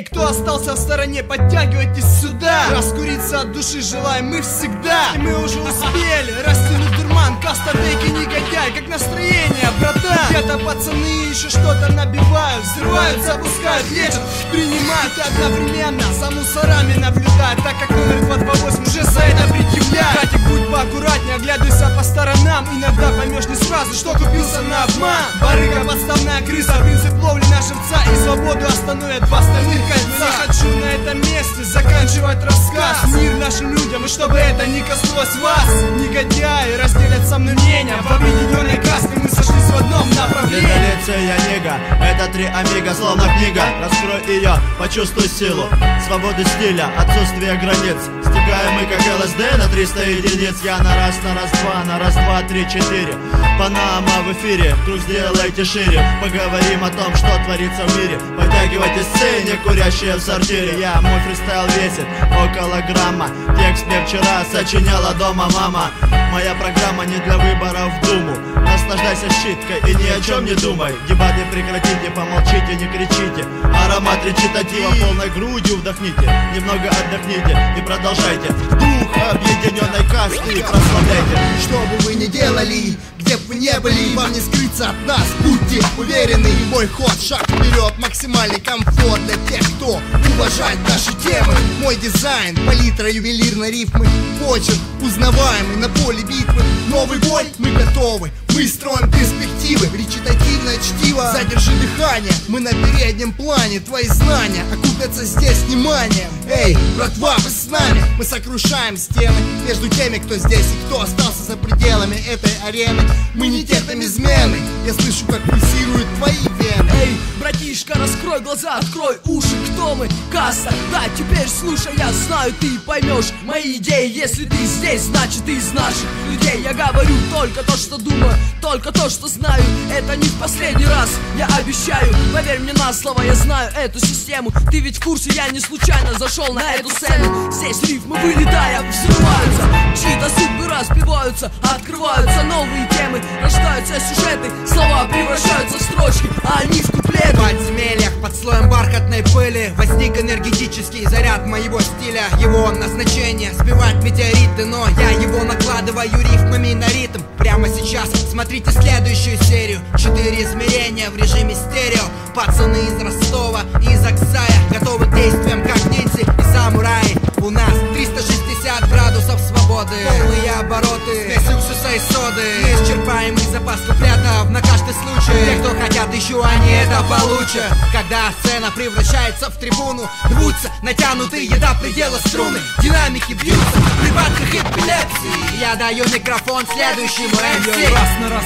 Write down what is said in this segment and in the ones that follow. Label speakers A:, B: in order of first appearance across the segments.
A: Эй, кто остался в стороне, подтягивайтесь сюда. Раскуриться от души желаем мы всегда. И мы уже успели растянуть дурман. Каста Дейки негодяй, как настроение, братан. Где-то пацаны еще что-то набивают Взрывают, запускают, лечат, принимают. И одновременно за мусорами наблюдают Так как номер 228 уже за это предъявляет Катик, будь поаккуратнее, сторонам. Иногда поймешь не сразу, что купился на обман. Барыга, подставная крыса, принцип ловли на живца И свободу остановят два стальных кольца. Не хочу на этом месте заканчивать рассказ. Мир нашим людям, и чтобы это не коснулось вас. Негодяи разделят со мной мнение. В объединенной касте мы сошлись в одном направлении.
B: Резолюция Нига, это три амиго, словно книга. Раскрой ее, почувствуй силу Свободы стиля, отсутствие границ. Стекаем мы как ЛСД на 300 единиц. Я на раз, на раз, два, на раз, два, три, четыре. Панама в эфире, круг сделайте шире. Поговорим о том, что творится в мире. Подтягивайте сцене, курящие в сортире. Я, мой фристайл весит около грамма. Текст мне вчера сочиняла дома мама. Моя программа не для выборов в Думу Наслаждайся щиткой и ни о чем не думай. Дебаты прекратите, помолчите, не кричите. Аромат речитатива полной грудью вдохните. Немного отдохните и продолжайте. Дух объединенной касты прославляйте.
C: Что бы вы ни делали, где бы вы не были Вам не скрыться от нас, будьте уверены Мой ход, шаг вперед, максимальный комфорт Для тех, кто уважает наши темы. Мой дизайн, палитра ювелирной рифмы. Почерк узнаваемый на поле битвы. Новый бой, мы готовы мы строим перспективы, речитативное чтиво. Задержи дыхание, мы на переднем плане. Твои знания окупятся здесь вниманием Эй, братва, вы с нами. Мы сокрушаем стены Между теми, кто здесь и кто остался за пределами этой арены. Мы не терпим измены. Я слышу, как пульсируют твои вены.
D: Эй, братишка, раскрой глаза, открой уши, кто мы? Касса, да, теперь слушай, я знаю, ты поймешь мои идеи. Если ты здесь, значит ты из наших людей. Я говорю только то, что думаю, только то, что знаю. Это не в последний раз, я обещаю. Поверь мне на слово, я знаю эту систему. Ты ведь в курсе, я не случайно зашел на эту сцену. Здесь рифмы вылетая, взрываются. Чьи-то судьбы разбиваются, открываются новые темы. Рождаются сюжеты, слова превращаются
E: пыли Возник энергетический заряд моего стиля Его назначение сбивать метеориты Но я его накладываю рифмами на ритм. Прямо сейчас смотрите следующую серию. Четыре измерения в режиме стерео. Пацаны из Ростова из Оксая Готовы к действиям как ниндзя и самураи. У нас 360 градусов свободы Полные обороты, смесь уксуса и соды получат Когда сцена превращается в трибуну. Рвутся натянутые до предела струны Динамики бьются в припадках эпилепсии. Я даю микрофон следующему MC
F: раз на раз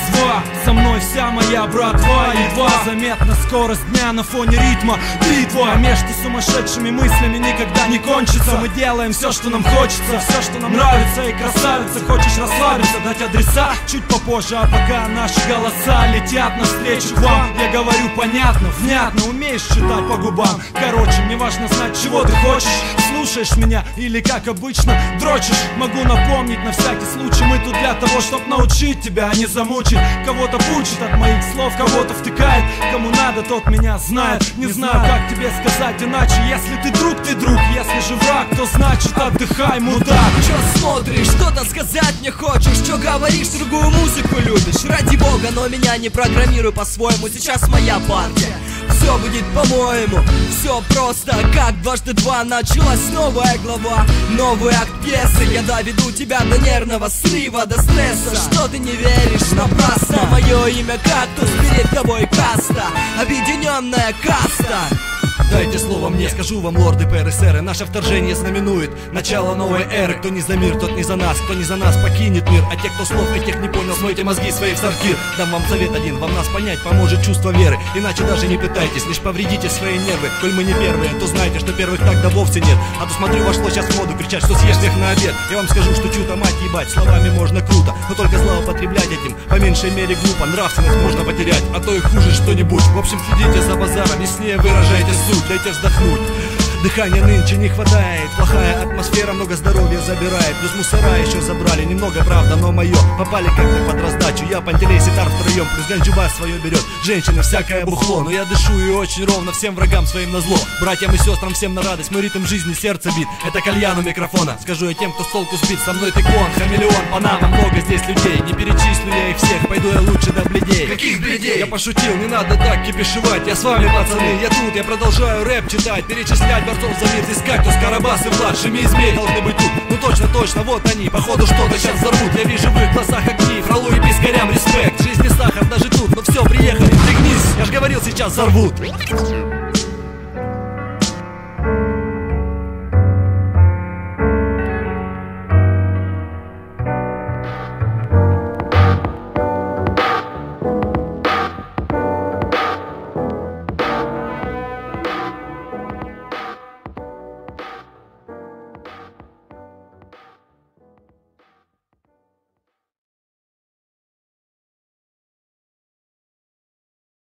F: вся моя братва Едва заметна скорость дня на фоне ритма. Битва между сумасшедшими мыслями никогда не кончится. Мы делаем все, что нам хочется, все, что нам нравится И красавица, хочешь расслабиться, дать адреса? Чуть попозже А пока наши голоса летят навстречу вам. Я говорю понятно, внятно, умеешь читать по губам? Короче, мне важно знать, чего ты хочешь Слушаешь меня или как обычно дрочишь? Могу напомнить на всякий случай Мы тут для того, чтобы научить тебя, а не замучить. Кого-то пучит от моих слов, кого-то втыкает. Кому надо, тот меня знает. Не знаю, как тебе сказать иначе. Если ты друг, ты друг. Если же враг, то значит отдыхай, мудак.
D: Чё смотришь, что-то сказать не хочешь? Чё говоришь, другую музыку любишь? Ради бога, но меня не программируй по-своему. Сейчас моя партия все будет по-моему. Все просто, как дважды два Началась новая глава. Новый акт пьесы Я доведу тебя до нервного срыва, до стресса. Что ты не веришь напрасно. Мое имя кактус, перед тобой каста. Объединенная каста
G: Дайте слово мне, скажу вам, лорды ПРСР Наше вторжение знаменует начало новой эры. Кто не за мир, тот не за нас, кто не за нас покинет мир. А те, кто слов этих не понял, смойте мозги свои в сортир. Дам вам совет один, вам нас понять поможет чувство веры. Иначе даже не пытайтесь, лишь повредите свои нервы. Коль мы не первые, то знайте, что первых тогда вовсе нет. А то смотрю, вошло сейчас в моду кричать, что съешь всех на обед. Я вам скажу, что чью-то мать ебать, словами можно круто Но только злоупотреблять этим, по меньшей мере глупо Нравственность можно потерять, а то и хуже что-нибудь. В общем, следите за базаром, яснее выражайте суть, дайте вздохнуть Дыхания нынче не хватает. Плохая атмосфера, много здоровья забирает. Плюс мусора еще забрали, немного правда, но мое Попали как-то под раздачу, я пантелей ситар втроем Плюс ганджуба свое берет, женщины всякое бухло Но я дышу и очень ровно всем врагам своим на зло. Братьям и сестрам всем на радость, мой ритм жизни, сердце бит. Это кальян у микрофона, скажу я тем, кто с толку сбит Со мной ты клон, хамелеон, панама, много здесь людей. Не перечислю я их всех, пойду я лучше до бледей.
E: Каких бледей?
G: Я пошутил, не надо так кипишевать. Я с вами, пацаны, я тут, я продолжаю рэп читать Перечислять борцов за мир, здесь кактус, карабас и влад Шими и змей должны быть тут, ну точно, точно, вот они Походу что-то сейчас взорвут, я вижу в их глазах огни Фролу и пискарям респект, жизнь не сахар даже тут Но все, приехали, пригнись, я ж говорил, сейчас взорвут